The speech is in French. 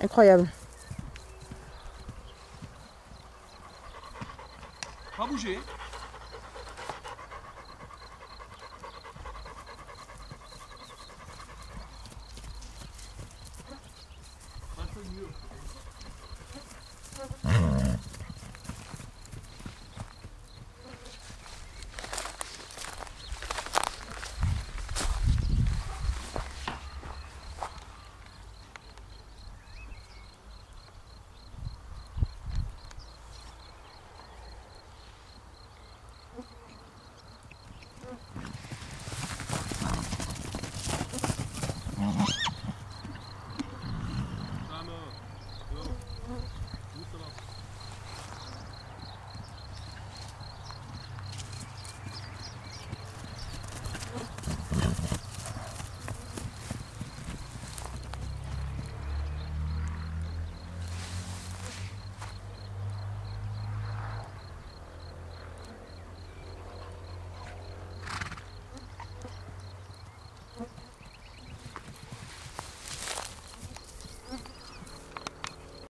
Incroyable. Pas bouger.